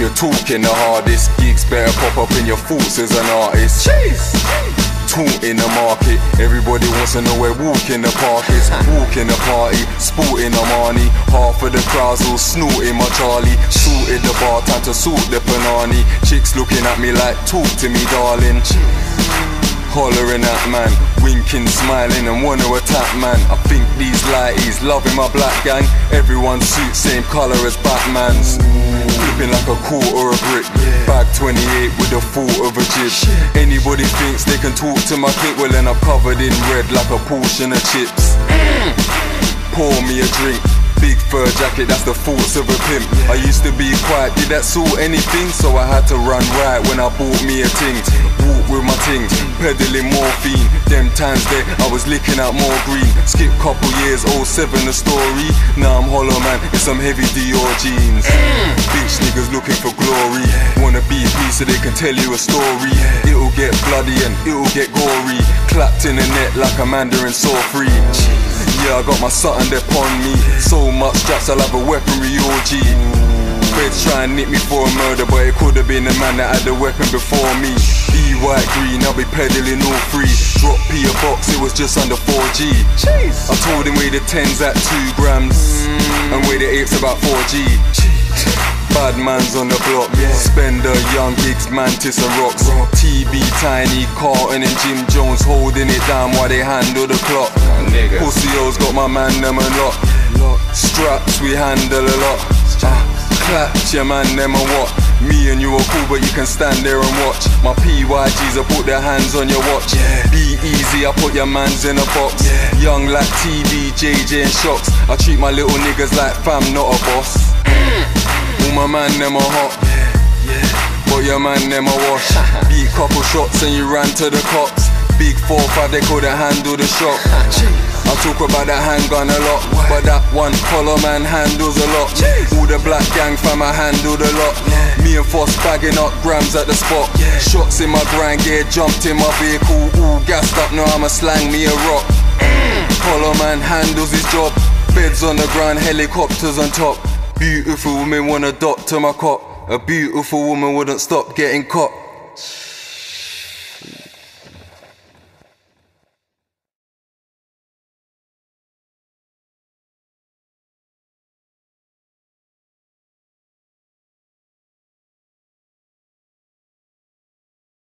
if you're talking the hardest, Giggs better pop up in your thoughts as an artist. Jeez. Taunt in the market, everybody wants to know where walk in the park is. Walk in the party, sporting Armani. Half of the crowds all snorting my Charlie. Sorted the bar, time to sort the panani. Chicks looking at me like, talk to me, darling. Hollering at man, winking, smiling, and wanna attack man. I think these lighties loving my black gang. Everyone suit same color as Batman's. Flipping like a quarter a brick. Bag 28 with a thought of a jib. Anybody thinks they can talk to my clip, well then I'm covered in red like a portion of chips. Pour me a drink. Big fur jacket, that's the force of a pimp. I used to be quiet, did that sort anything? So I had to run right when I bought me a ting. Walk with my ting, peddling morphine. Them times there, I was licking out more green. Skip couple years, 07 the story. Now I'm hollow man in some heavy Dior jeans. Bitch niggas looking for glory. Wanna be a piece so they can tell you a story. It'll get bloody and it'll get gory. Clapped in the net like a mandarin saw free. Yeah, I got my something upon me. So much straps, I'll have a weaponry orgy. Feds try and nick me for a murder, but it could have been the man that had the weapon before me. E white green, I'll be peddling all three. Drop P a box, it was just under 4G. I told him weigh the 10s at 2 grams, and weigh the 8s about 4G. Bad man's on the block, Yeah. Spender, Young Giggs, Mantis and Rocks. TB, Tiny, Carlton and Jim Jones holding it down while they handle the clock. Pussy O's got my man them a lot. Straps we handle a lot. Ah, Clap your man them a what? Me and you are cool, but you can stand there and watch. My PYGs, I put their hands on your watch. Be easy, I put your mans in a box. Yeah. Young like TV, JJ and Shocks. I treat my little niggas like fam, not a boss. My man them are hot. But your man them a wash. Beat couple shots and you ran to the cops. Big 4-5, they couldn't handle the shock. I talk about that handgun a lot, but that one collar man handles a lot. All the black gang fam, I handle a lot. Me and Foss bagging up grams at the spot. Shots in my grind gear, jumped in my vehicle, all gassed up. Now I'ma slang me a rock. Collar man handles his job. Beds on the ground, helicopters on top. Beautiful woman wanna dot to my cop. A beautiful woman wouldn't stop getting caught.